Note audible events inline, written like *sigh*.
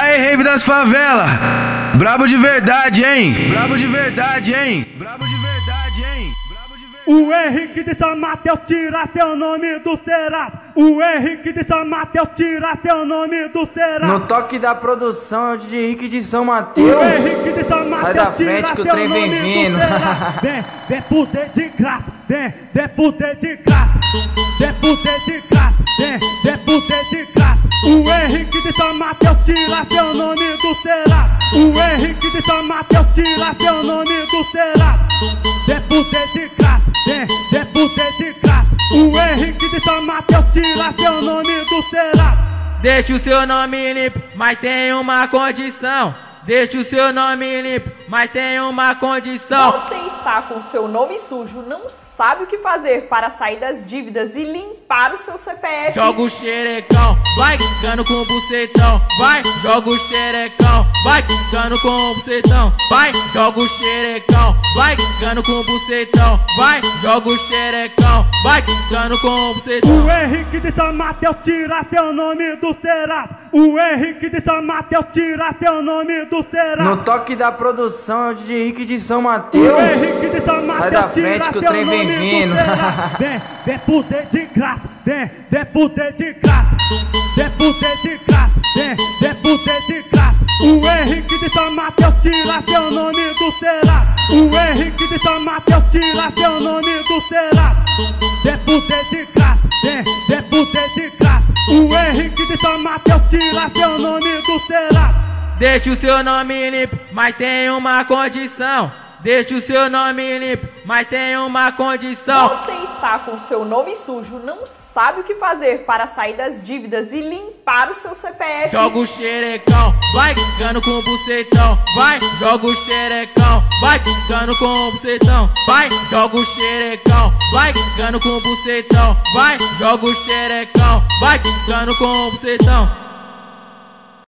Aí, rave das favelas, brabo de verdade, hein? Brabo de verdade, hein? Brabo de verdade, hein? Brabo de verdade. O Henrique de São Mateus tira seu nome do Serasa. O Henrique de São Mateus tira seu nome do Serasa. No toque da produção é o DJ Henrique de São Mateus. O Henrique de São Mateus Sai da tira frente que o seu trem vem nome do vindo. Vem, vem poder de graça, vem, vem poder de graça. Vem poder de tira seu nome do Serasa. O Henrique de São Mateus tira seu nome do Serasa. Vem poder de graça, vem, vem poder de graça. O Henrique de São Mateus tira seu nome do Serasa. Deixa o seu nome limpo, mas tem uma condição. Deixa o seu nome limpo, mas tem uma condição. Você está com seu nome sujo, não sabe o que fazer para sair das dívidas e limpar o seu CPF. Joga o xerecão, vai quicando com o bucetão. Vai, joga o xerecão, vai quicando com o bucetão. Vai, joga o xerecão, vai quicando com o bucetão. Vai, joga o xerecão, vai quicando com o bucetão. O Henrique de São Mateus tira seu nome do Serasa. O Henrique de São Mateus tira seu nome do Serasa. No toque da produção é o DJ Henrique de São Mateus. O Henrique de São Mateus da tira frente que o trem vem vindo. *laughs* Vem, vem poder de graça, vem, vem poder de graça. Vem poder de graça, vem, vem poder de graça. O Henrique de São Mateus tira seu nome do Serasa. O Henrique de São Mateus tira seu nome do Serasa. Vem poder de graça, São Mateus tira seu nome do Serasa. Deixa o seu nome limpo, mas tem uma condição. Deixa o seu nome limpo, mas tem uma condição. Você está com seu nome sujo, não sabe o que fazer para sair das dívidas e limpar o seu CPF. Joga o xerecão, vai quicando com o bucetão. Vai, joga o xerecão, vai quicando com o bucetão. Vai, joga o xerecão, vai quicando com o bucetão. Vai, joga o xerecão, vai quicando com o bucetão.